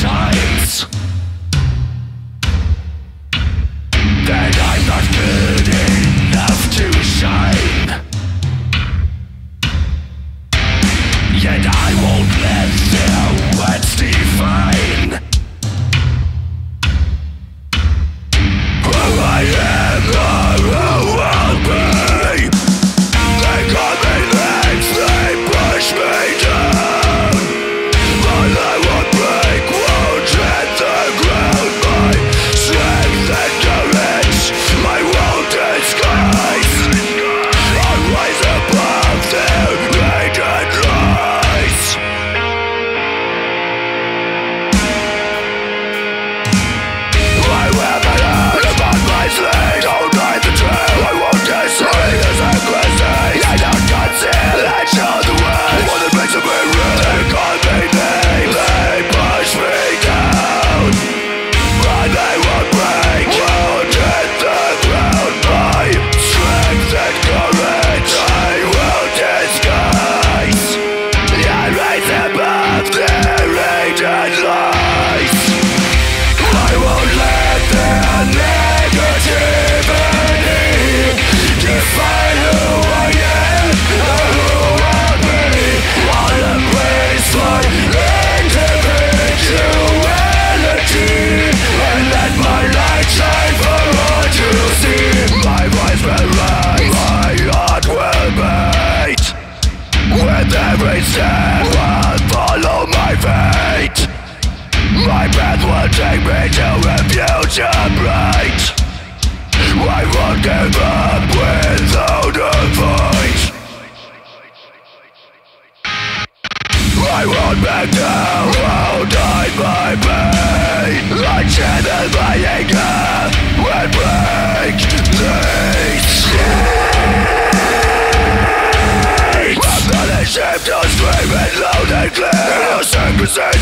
times That I'm not good enough to shine. Yet I won't let their words define. It's. Don't make them die by pain I channel my anger. Will break these chains I'm not ashamed to scream it loud and clear. In